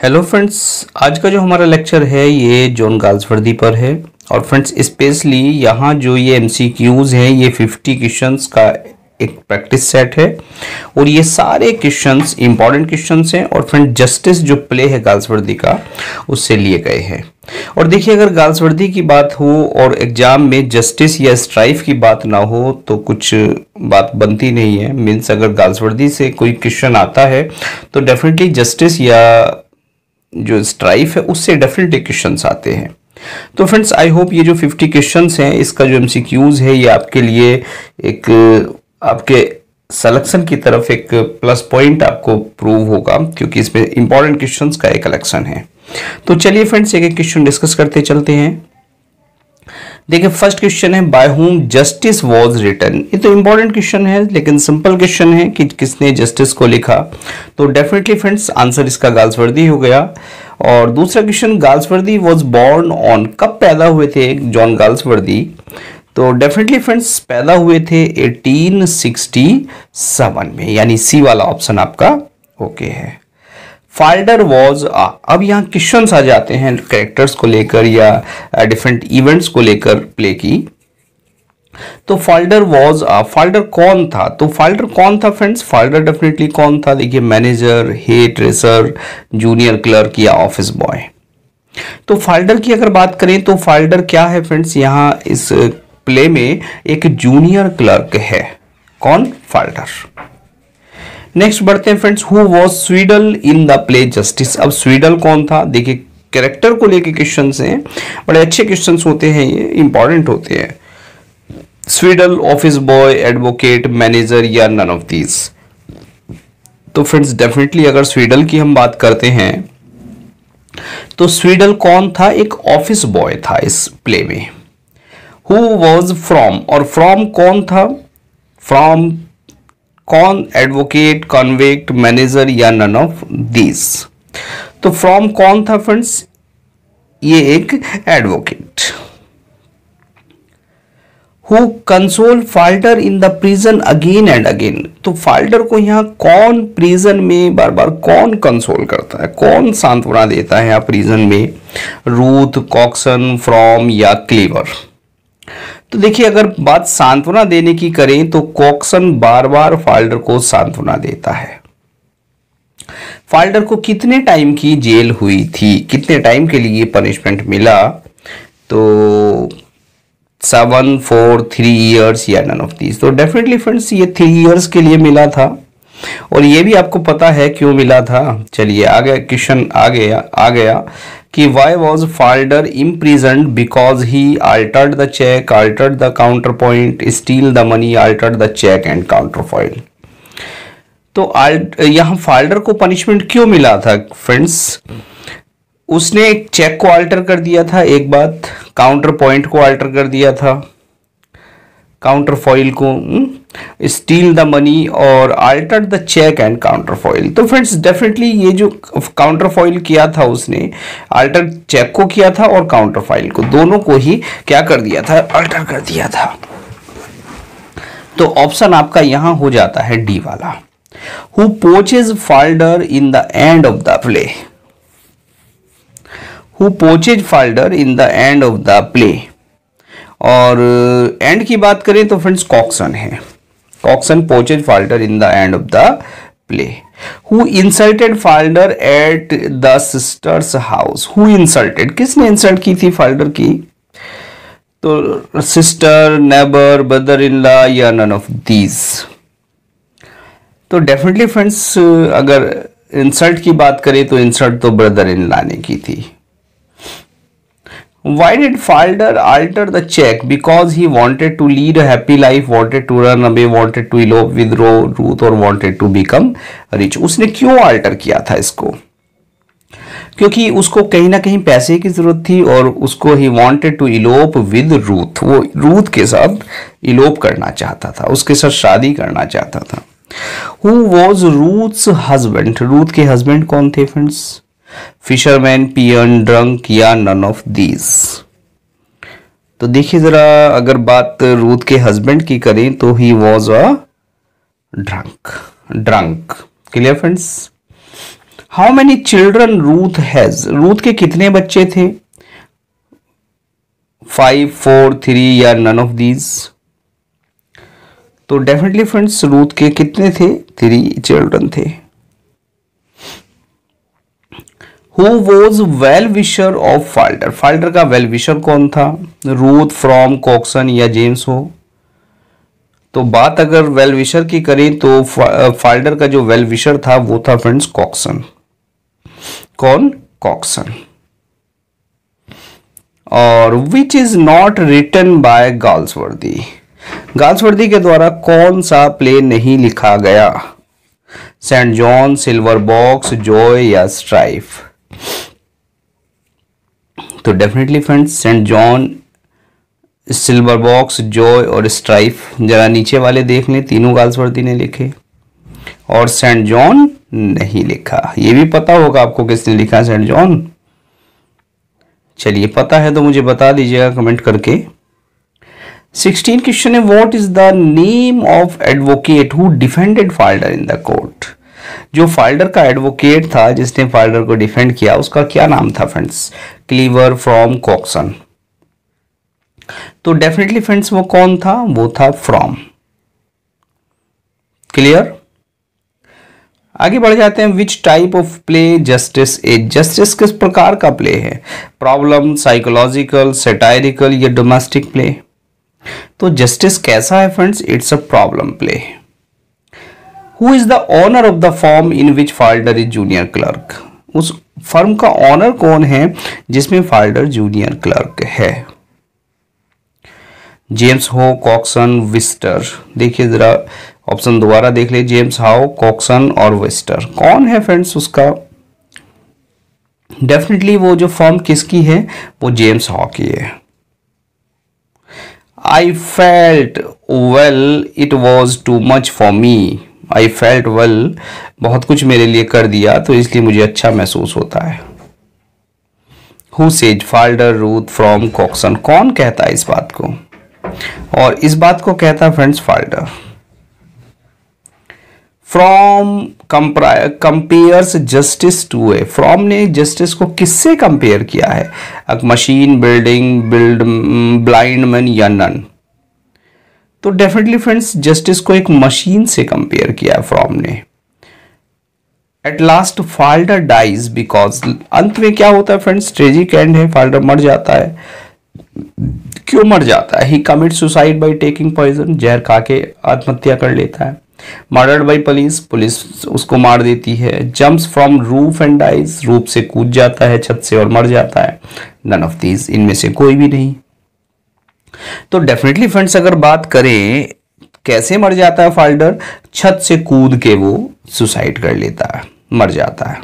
Hello friends आज का जो हमारा लेक्चर है, ये जॉन गाल्सवर्दी पर है। और फ्रेंड्स स्पेशली यहाँ जो ये एमसीक्यूज हैं, ये 50 क्वेश्चंस का एक प्रैक्टिस सेट है। और ये सारे क्वेश्चंस इंपॉर्टेंट क्वेश्चंस हैं। और फ्रेंड जस्टिस जो प्ले है गाल्सवर्दी का, उससे लिए गए हैं। और देखिए, अगर गाल्सवर्दी की बात हो और एग्ज़ाम में जस्टिस या स्ट्राइफ की बात ना हो तो कुछ बात बनती नहीं है। मीन्स अगर गाल्सवर्दी से कोई क्वेश्चन आता है तो डेफिनेटली जस्टिस या जो स्ट्राइफ है, उससे डेफिनेटली क्वेश्चन आते हैं। तो फ्रेंड्स आई होप ये जो 50 क्वेश्चन हैं, इसका जो एमसीक्यूज है, ये आपके लिए एक, आपके सिलेक्शन की तरफ़ एक प्लस पॉइंट आपको प्रूव होगा, क्योंकि इसमें इंपॉर्टेंट क्वेश्चन का एक कलेक्शन है। तो चलिए फ्रेंड्स एक एक क्वेश्चन डिस्कस करते चलते हैं। देखिए फ़र्स्ट क्वेश्चन है by whom Justice was written ये तो इंपॉर्टेंट क्वेश्चन है, लेकिन सिंपल क्वेश्चन है कि किसने जस्टिस को लिखा। तो डेफिनेटली फ्रेंड्स आंसर इसका गाल्सवर्दी हो गया। और दूसरा question Galsworthy was born on कब पैदा हुए थे? जॉन गाल्सवर्दी तो डेफिनेटली फ्रेंड्स पैदा हुए थे 1867 में, यानी सी वाला ऑप्शन आपका ओके okay है। फाल्डर वॉज़ अब यहाँ क्वेश्चन आ जाते हैं कैरेक्टर्स को लेकर या डिफरेंट इवेंट्स को लेकर प्ले की। तो फाल्डर वॉज़ फाल्डर कौन था? तो फाल्डर कौन था फ्रेंड्स फाल्डर डेफिनेटली कौन था? देखिए manager head tracer junior clerk या ऑफ़िस बॉय तो फाल्डर की अगर बात करें तो फाल्डर क्या है फ्रेंड्स यहाँ इस प्ले में एक जूनियर क्लर्क है। कौन? फाल्डर नेक्स्ट बढ़ते हैं friends who was Sweedle in the play Justice अब स्वीडल कौन था? देखिए कैरेक्टर को लेके क्वेश्चन हैं. बड़े अच्छे क्वेश्चन होते हैं ये इंपॉर्टेंट होते हैं. Sweedle office boy advocate manager या नन ऑफ़ दीज तो फ्रेंड्स डेफिनेटली अगर स्वीडल की हम बात करते हैं तो स्वीडल कौन था? एक ऑफ़िस बॉय था इस प्ले में. हु वॉज़ फ्रॉम और फ्रॉम कौन था? फ्रॉम कौन एडवोकेट कॉन्वेक्ट मैनेजर या नन ऑफ़ दिस तो फ्रॉम कौन था फ्रेंड्स ये एक advocate who console Falder in the prison again and again तो फाल्टर को यहाँ कौन प्रिजन में बार बार कौन कंसोल करता है? कौन सांत्वना देता है प्रिजन में? रूथ कॉक्सन फ्रॉम या क्लीवर तो देखिए, अगर बात सांत्वना देने की करें तो कॉक्सन बार बार फाल्डर को सांत्वना देता है। फाल्डर को कितने टाइम की जेल हुई थी, कितने टाइम के लिए पनिशमेंट मिला तो सेवन, फोर, थ्री इयर्स या नन ऑफ़ दीज तो डेफिनेटली फ्रेंड्स, ये थ्री इयर्स के लिए मिला था। और ये भी आपको पता है क्यों मिला था? चलिए आ गया क्वेश्चन आ गया आ गया। कि why was Falder imprisoned because he alter the cheque altered the counterpoint steal the money alter the cheque and counterfoil तो यहाँ फाल्डर को पनिशमेंट क्यों मिला था फ्रेंड्स उसने एक चेक को आल्टर कर दिया था, एक बात काउंटर पॉइंट को आल्टर कर दिया था काउंटर फॉइल को हम्म? स्टील द मनी और alter the cheque and counterfoil तो फ्रेंड्स डेफिनेटली ये जो काउंटर फॉइल किया था उसने अल्टर चेक को किया था और काउंटर फ़ाइल को, दोनों को ही क्या कर दिया था? अल्टर कर दिया था। तो ऑप्शन आपका यहाँ हो जाता है डी वाला। Who poaches Falder in the end of the play who poaches Falder in the end of the play और एंड की बात करें तो फ्रेंड्स कॉक्सन है। Cokeson poaches Falder in the end of the play who insulted Falder at the sister's house who insulted किसने insult की थी Falder की? तो sister neighbour brother in law या नन ऑफ़ दीज तो डेफिनेटली फ्रेंड्स अगर insult की बात करें तो इंसल्ट तो ब्रदर इन लॉ ने की थी। Why did Falder alter the check? Because he wanted to lead a happy life, wanted to run away, wanted to elope with Ruth or wanted to become rich. उसने क्यों alter किया था इसको क्योंकि उसको कहीं ना कहीं पैसे की ज़रूरत थी और उसको he wanted to elope with Ruth वो रूथ के साथ इलोप करना चाहता था उसके साथ शादी करना चाहता था who was Ruth's husband Ruth के हस्बैंड कौन थे फ्रेंड्स फिशरमैन पियन ड्रंक या नन ऑफ़ दीज तो देखिए जरा अगर बात रूथ के हस्बैंड की करें तो he was a drunk drunk clear friends how many children Ruth has Ruth के कितने बच्चे थे? फाइव फोर थ्री या नन ऑफ़ दीज तो डेफिनेटली फ्रेंड्स रूथ के कितने थे? थ्री चिल्ड्रन थे. Who was well wisher of Falder Falder का वेल विशर कौन था? रूथ फ्रॉम कॉक्सन या जेम्स हो? तो बात अगर वेल विशर की करें तो फाल्डर का जो वेल विशर था वो था फ्रेंड्स कॉक्सन कौन? कॉक्सन और which is not written by Galsworthy Galsworthy के द्वारा कौन सा प्ले नहीं लिखा गया? Saint John Silver Box Joy या स्ट्राइफ तो definitely friends Saint John Silver Box Joy और स्ट्राइफ जरा नीचे वाले देख लें, तीनों गाल्सवर्दी ने लिखे। और सेंट जॉन नहीं लिखा। ये भी पता होगा आपको किसने लिखा सेंट जॉन चलिए, पता है तो मुझे बता दीजिएगा कमेंट करके। सिक्सटीन क्वेश्चन है what is the name of advocate who defended Falder in the court जो फाल्डर का एडवोकेट था, जिसने फाल्डर को डिफेंड किया, उसका क्या नाम था फ्रेंड्स क्लीवर फ्रॉम कॉक्सन तो डेफिनेटली फ्रेंड्स वो कौन था? वो था फ्रॉम क्लियर आगे बढ़ जाते हैं which type of play Justice as Justice किस प्रकार का प्ले है? प्रॉब्लम साइकोलॉजिकल सेटायरिकल या डोमेस्टिक प्ले तो जस्टिस कैसा है friends it's a problem play who is the owner of the form in which Falder is junior clerk उस firm का ऑनर कौन है जिसमें फाल्डर जूनियर क्लर्क है? जेम्स हो कॉक्सन विस्टर देखिए जरा ऑप्शन दोबारा देख ले। जेम्स हाउ कॉक्सन और विस्टर कौन है फ्रेंड्स उसका? डेफिनेटली वो जो फॉर्म किसकी है? वो जेम्स हाउ की है। I felt well it was too much for me I felt well बहुत कुछ मेरे लिए कर दिया तो इसलिए मुझे अच्छा महसूस होता है। Who says Falder Ruth Frome Cokeson कौन कहता है इस बात को? और इस बात को कहता है friends Falder Frome compares justice to a Frome ने जस्टिस को किससे कंपेयर किया है? Machine building build blind man या नन तो डेफिनेटली फ्रेंड्स जस्टिस को एक मशीन से कंपेयर किया है फ्रॉम ने। At last Falder dies because अंत में क्या होता है फ्रेंड्स ट्रेजिक एंड है फाल्डर मर जाता है। क्यों मर जाता है? He commit suicide by taking poison जहर खा के आत्महत्या कर लेता है। मर्डर्ड बाई पुलिस पुलिस उसको मार देती है। Jumps from roof and dies roof से कूद जाता है, छत से और मर जाता है। नन ऑफ़ दीज इनमें से कोई भी नहीं। तो डेफिनेटली फ्रेंड्स अगर बात करें, कैसे मर जाता है फाल्डर छत से कूद के वो सुसाइड कर लेता है, मर जाता है।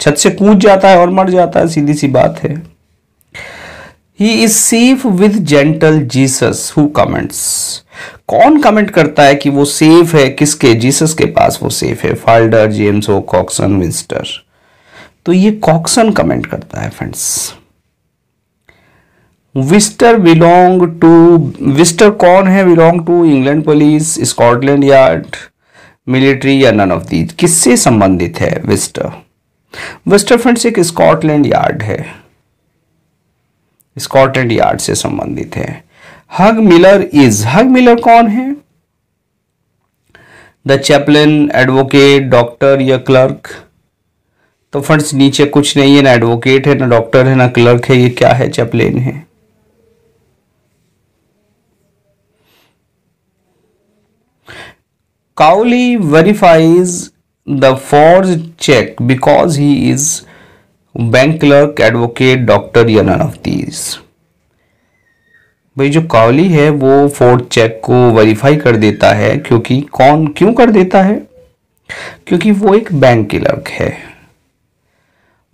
छत से कूद जाता है और मर जाता है, सीधी सी बात है। He is safe with gentle Jesus who comments कौन कमेंट करता है कि वो सेफ़ है? किसके? जीसस के पास वो सेफ़ है। Falder James How Cokeson Winster तो ये कॉक्सन कमेंट करता है friends Wister belong to Wister कौन है? Belong to England police Scotland Yard military या नन ऑफ़ दीज किससे संबंधित है विस्टर विस्टर फ्रेंड्स एक स्कॉटलैंड यार्ड है। स्कॉटलैंड यार्ड से संबंधित है। Hugh Miller is Hugh Miller कौन है? द चैपलिन एडवोकेट डॉक्टर या क्लर्क तो फ्रेंड्स नीचे कुछ नहीं है, ना एडवोकेट है, ना डॉक्टर है, ना क्लर्क है, ये क्या है? चैपलिन है। Cowley verifies the forged cheque because he is bank clerk advocate doctor या नन ऑफ़ दीज भाई, जो कावली है, वो फोर्थ चेक को वेरीफाई कर देता है क्योंकि कौन, क्यों कर देता है? क्योंकि वो एक बैंक क्लर्क है।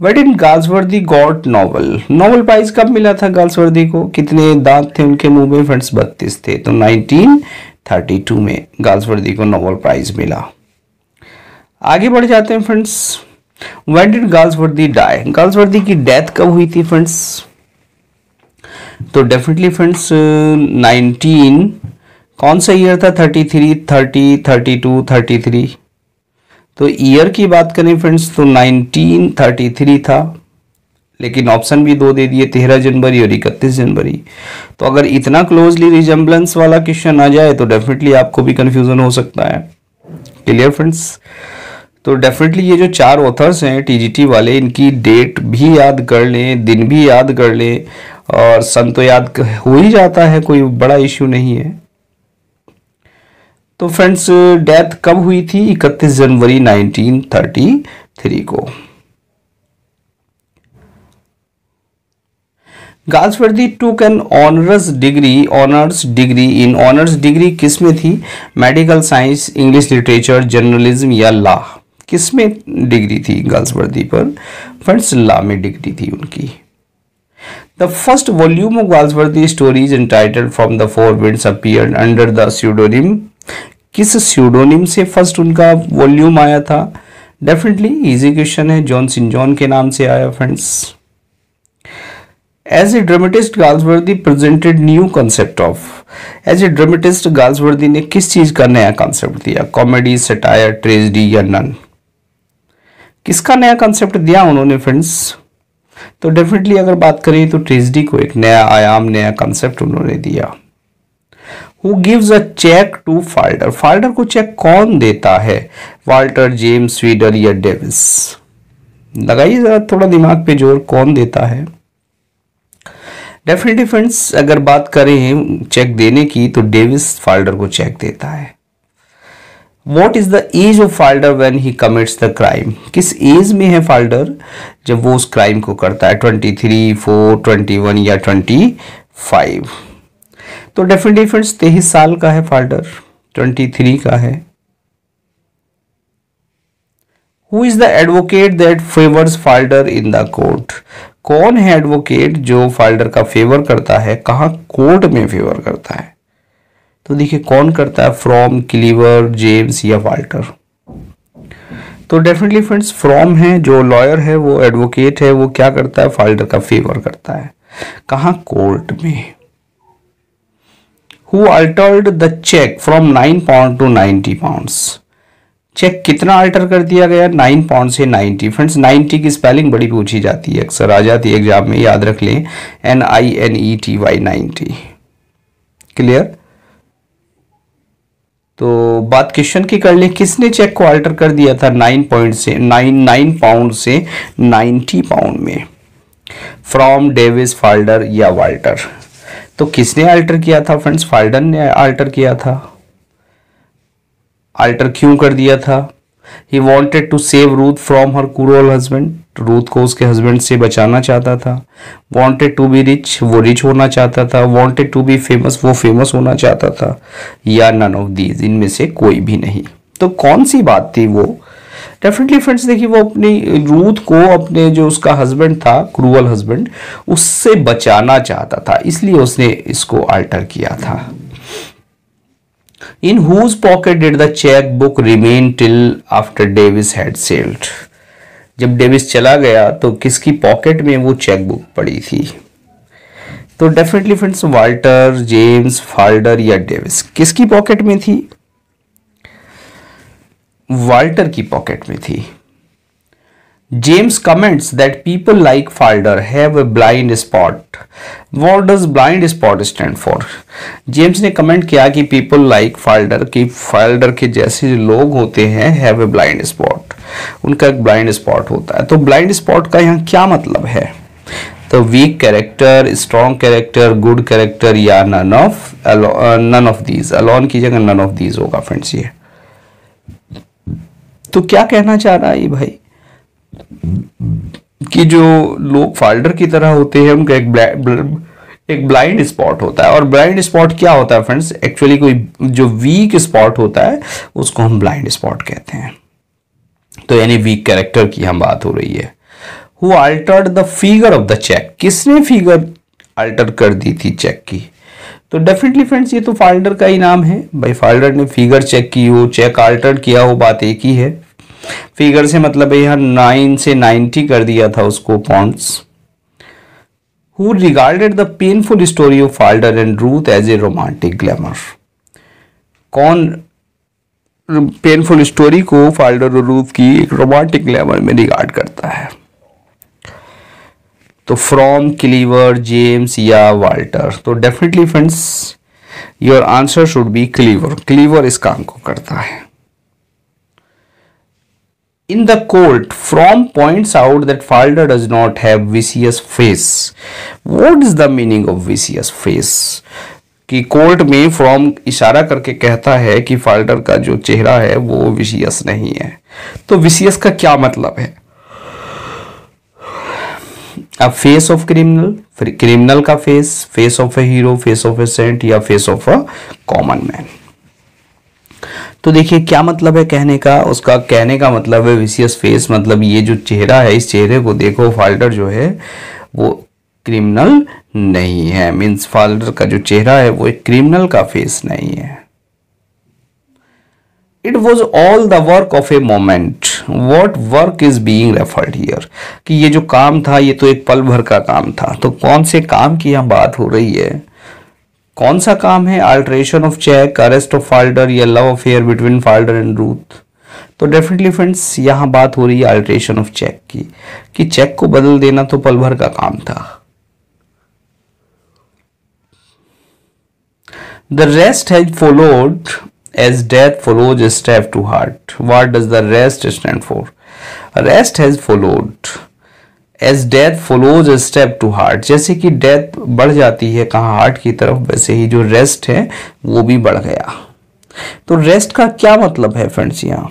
When in Galsworthy got Nobel Nobel prize कब मिला था गाल्सवर्दी को? कितने दांत थे उनके मुँह में? फ्रेंड्स बत्तीस थे। तो 1932 में गाल्सवर्दी को नोबल प्राइज मिला। आगे बढ़ जाते हैं friends. When did Galsworthy die Galsworthy की डेथ कब हुई थी फ्रेंड्स? तो डेफिनेटली फ्रेंड्स, नाइनटीन, कौन सा ईयर था? Thirty three, thirty thirty two, thirty three. तो ईयर की बात करें फ्रेंड्स तो 1933 था। लेकिन ऑप्शन भी दो दे दिए, तेरह जनवरी और इकतीस जनवरी। तो अगर इतना क्लोजली रिजेंबलेंस वाला क्वेश्चन आ जाए तो डेफिनेटली आपको भी कंफ्यूजन हो सकता है। क्लियर फ्रेंड्स तो डेफिनेटली ये जो चार ऑथर्स हैं टीजीटी वाले, इनकी डेट भी याद कर लें, दिन भी याद कर लें, और सन तो याद हो ही जाता है, कोई बड़ा इश्यू नहीं है। तो फ्रेंड्स डेथ कब हुई थी? 31 जनवरी 1933 को। Galsworthy took an honours degree honours degree in honours degree किसमें थी? Medical science English literature journalism या लॉ किसमें डिग्री थी गाल्सवर्दी पर? फ्रेंड्स लॉ में डिग्री थी उनकी। The first volume of Galsworthy stories entitled from the four winds appeared under the pseudonym किस स्यूडोनिम से फ़र्स्ट उनका वॉल्यूम आया था? डेफिनेटली इजी क्वेश्चन है जॉन सिन जॉन के नाम से आया friends as a dramatist Galsworthy presented new concept of as a dramatist Galsworthy ने किस चीज़ का नया कॉन्सेप्ट दिया? कॉमेडी सटायर ट्रेजडी या नन किसका नया कॉन्सेप्ट दिया उन्होंने फ्रेंड्स तो डेफिनेटली अगर बात करें तो ट्रेजडी को एक नया आयाम, नया कॉन्सेप्ट उन्होंने दिया। Who gives a cheque to Falder Falder को चेक कौन देता है? वाल्टर जेम्स स्वीडर या डेविस लगाइए जरा, थोड़ा दिमाग पे ज़ोर, कौन देता है? डेफिनेटली फ्रेंड्स अगर बात करें चेक देने की तो डेविस फाल्डर को चेक देता है। What is the age of Falder when he commits the crime किस एज में है फाल्डर जब वो उस क्राइम को करता है? Twenty three four twenty one या ट्वेंटी फाइव तो डेफिनेटली फ्रेंड्स तेईस साल का है फाल्डर ट्वेंटी थ्री का है। Who is the advocate that favours Falder in the court कौन है एडवोकेट जो फाल्डर का फेवर करता है? कहा कोर्ट में फेवर करता है? तो देखिए, कौन करता है? फ्रॉम क्लीवर जेम्स या फाल्टर तो डेफिनेटली फ्रेंड्स फ्रॉम है, जो लॉयर है, वो एडवोकेट है, वो क्या करता है? फाल्डर का फेवर करता है। कहा कोर्ट में? Who altered the cheque from nine pound to ninety pound cheque कितना अल्टर कर दिया गया? नाइन पाउंड से नाइनटी फ्रेंड्स नाइनटी की स्पेलिंग बड़ी पूछी जाती है अक्सर। आ जाती है एग्ज़ाम में, याद रख लें। N I N E T Y ninety clear तो बात क्वेश्चन की कर लें। किसने चेक को अल्टर कर दिया था? नाइन पॉइंट से नाइन नाइन पाउंड से नाइन्टी पाउंड में। फ्रॉम डेविस फाल्डर या वाल्टर तो किसने अल्टर किया था फ्रेंड्स फाल्डन ने अल्टर किया था। अल्टर क्यों कर दिया था? He wanted to save Ruth from her cruel husband Ruth को उसके हस्बैंड से बचाना चाहता था। वॉन्टेड टू बी रिच वो रिच होना चाहता था। वॉन्टेड टू बी फ़ेमस वो फ़ेमस होना चाहता था। या नन ऑफ़ दीज इनमें से कोई भी नहीं। तो कौन सी बात थी वो? डेफिनेटली फ्रेंड्स देखिए, वो अपनी रूथ को अपने जो उसका हस्बैंड था क्रूअल हस्बैंड उससे बचाना चाहता था। इसलिए उसने इसको अल्टर किया था। Whose pocket did the cheque book remain till after Davis had sailed जब डेविस चला गया तो किसकी पॉकेट में वो चेक बुक पड़ी थी? तो definitely friends Walter James Falder या डेविस किसकी पॉकेट में थी? वाल्टर की पॉकेट में थी। James comments that people like Falder have a blind spot what does blind spot stand for James ने कमेंट किया कि पीपल लाइक फाल्डर की फाल्डर के जैसे लोग होते हैं हैव अ ब्लाइंड स्पॉट उनका एक ब्लाइंड स्पॉट होता है। तो ब्लाइंड स्पॉट का यहाँ क्या मतलब है? तो weak character strong character good character या none of none of these alone की जगह नन ऑफ़ दीज होगा फ्रेंड्स ये। तो क्या कहना चाह रहा है ये भाई? कि जो लोग फाल्डर की तरह होते हैं, उनका एक एक ब्लाइंड स्पॉट होता है। और ब्लाइंड स्पॉट क्या होता है फ्रेंड्स एक्चुअली कोई जो वीक स्पॉट होता है, उसको हम ब्लाइंड स्पॉट कहते हैं। तो यानी वीक कैरेक्टर की हम बात हो रही है। Who altered the figure of the cheque किसने फिगर अल्टर कर दी थी चेक की? तो डेफिनेटली फ्रेंड्स ये तो फाल्डर का ही नाम है। भाई फाल्डर ने फिगर चेक की हो चेक अल्टर किया हो, बात एक ही है। फिगर से मतलब यहाँ नाइन से नाइनटी कर दिया था उसको points who regarded the painful story of Falder and Ruth as a romantic glamour कौन पेनफुल स्टोरी को फाल्डर और रूफ की एक रोमांटिक ग्लैमर में रिगार्ड करता है? तो फ्रॉम क्लीवर जेम्स या वाल्टर तो definitely friends your answer should be Cleaver Cleaver इस काम को करता है। In the court, From points out that Falder does not have vicious face. What is the meaning of vicious face? कि court में Frome इशारा करके कहता है कि फाल्डर का जो चेहरा है वो विशियस नहीं है तो विशियस का क्या मतलब है अब फेस ऑफ़ क्रिमिनल क्रिमिनल का face face of a hero face of a saint या face of a common man तो देखिए, क्या मतलब है कहने का? उसका कहने का मतलब है विशियस फेस मतलब ये जो चेहरा है, इस चेहरे को देखो फाल्टर जो है, वो क्रिमिनल नहीं है। मीन्स फाल्टर का जो चेहरा है, वो एक क्रिमिनल का फेस नहीं है। It was all the work of a moment what work is being referred here कि ये जो काम था, ये तो एक पल भर का काम था। तो कौन से काम की यहाँ बात हो रही है? कौन सा काम है? Alteration of cheque arrest of Falder या love affair between Falder and Ruth तो डेफिनेटली फ्रेंड्स यहाँ बात हो रही है अल्ट्रेशन ऑफ़ चेक की। कि चेक को बदल देना तो पल भर का काम था। The rest has followed as death follows stab to heart what does the rest stand for rest has followed as death follows stab to heart जैसे कि डेथ बढ़ जाती है कहा हार्ट की तरफ़, वैसे ही जो रेस्ट है, वो भी बढ़ गया। तो रेस्ट का क्या मतलब है फ्रेंड्स यहाँ?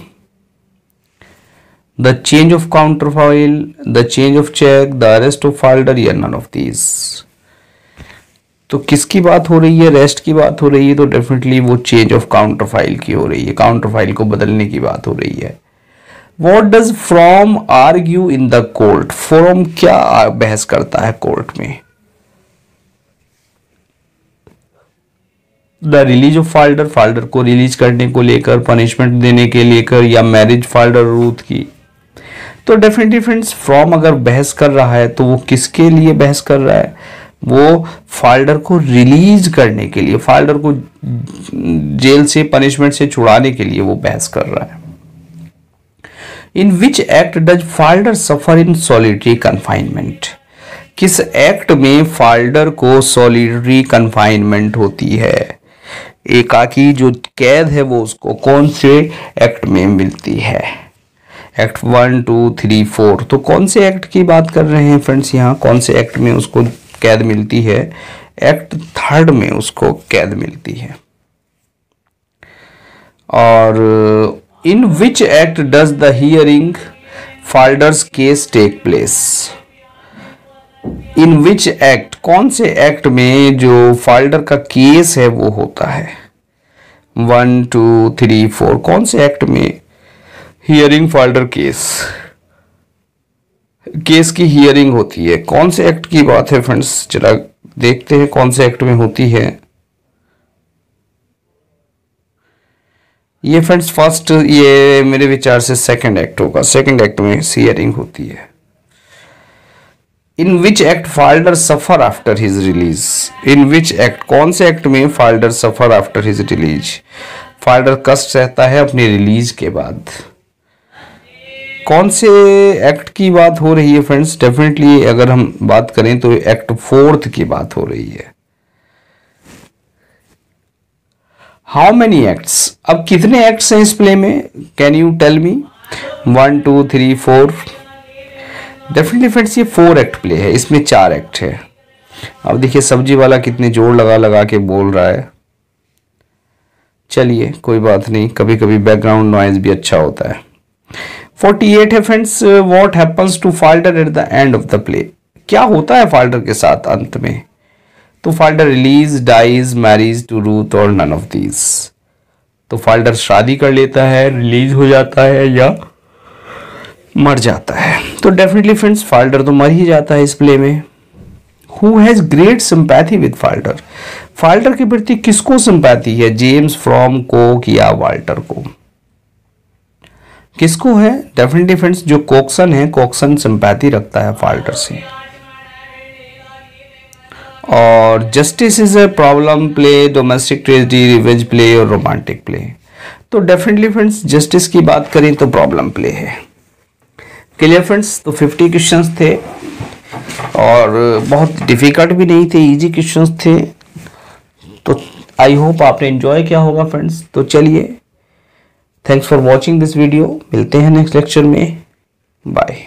The change of counterfoil the change of cheque the arrest of Falder या नन ऑफ़ दीज तो किसकी बात हो रही है? रेस्ट की बात हो रही है तो डेफिनेटली वो चेंज ऑफ़ काउंटर फ़ाइल की हो रही है। काउंटर फ़ाइल को बदलने की बात हो रही है। What does Frome argue in the court Frome क्या बहस करता है कोर्ट में? The release of Falder Falder को रिलीज़ करने को लेकर पनिशमेंट देने के लेकर या मैरिज फाल्डर रूथ की? तो डेफिनेटली फ्रेंड्स फ्रॉम अगर बहस कर रहा है तो वो किसके लिए बहस कर रहा है? वो फाल्डर को रिलीज़ करने के लिए फाल्डर को जेल से पनिशमेंट से छुड़ाने के लिए वो बहस कर रहा है। In which act does Falder suffer in solitary confinement किस एक्ट में फाल्डर को सॉलिटरी कन्फाइनमेंट होती है? एकाकी जो कैद है वो उसको कौन से एक्ट में मिलती है? Act one two three four तो कौन से एक्ट की बात कर रहे हैं फ्रेंड्स यहाँ? कौन से एक्ट में उसको कैद मिलती है? एक्ट थर्ड में उसको कैद मिलती है। और in which act does the hearing Falder's case take place in which act कौन से एक्ट में जो फाल्डर का केस है वो होता है? वन टू थ्री फोर कौन से एक्ट में हियरिंग फाल्डर केस केस की हियरिंग होती है। कौन से एक्ट की बात है फ्रेंड्स जरा देखते हैं कौन से एक्ट में होती है। ये फ्रेंड्स फ़र्स्ट ये मेरे विचार से सेकंड एक्ट होगा। सेकंड एक्ट में सियरिंग होती है। In which act Falder suffer after his release in which act कौन से एक्ट में Falder suffer after his release Falder कष्ट रहता है अपनी रिलीज़ के बाद। कौन से एक्ट की बात हो रही है फ्रेंड्स डेफिनेटली अगर हम बात करें तो एक्ट फोर्थ की बात हो रही है। हाउ मेनी एक्ट्स अब कितने एक्ट्स हैं इस प्ले में? Can you tell me one two three four definitely friends ये फोर एक्ट प्ले है. इसमें चार एक्ट है. अब देखिए, सब्ज़ी वाला कितने ज़ोर लगा लगा के बोल रहा है. चलिए, कोई बात नहीं. कभी कभी बैकग्राउंड नॉइज़ भी अच्छा होता है. 48 है friends what happens to Falder at the end of the play क्या होता है फाल्टर के साथ अंत में? तो Falder release, dies, marriage, to Ruth और नन ऑफ़ दीज तो फाल्डर शादी कर लेता है, रिलीज़ हो जाता है या मर जाता है। तो डेफिनेटली फ्रेंड्स फाल्डर तो मर ही जाता है इस प्ले में। Who has great sympathy with Falder Falder के प्रति किसको सिंपैथी है? जेम्स फ्रॉम कोक या वाल्टर को किसको है? डेफिनेटली फ्रेंड्स जो कोक्सन है कोक्सन सिंपैथी रखता है फाल्डर से। और justice is a problem play domestic tragedy revenge play और रोमांटिक प्ले तो डेफिनेटली फ्रेंड्स जस्टिस की बात करें तो प्रॉब्लम प्ले है। क्लियर फ्रेंड्स तो 50 क्वेश्चंस थे और बहुत डिफ़िकल्ट भी नहीं थे इजी क्वेश्चंस थे। तो आई होप आपने एंजॉय किया होगा फ्रेंड्स तो चलिए thanks for watching this video मिलते हैं नेक्स्ट लेक्चर में। बाय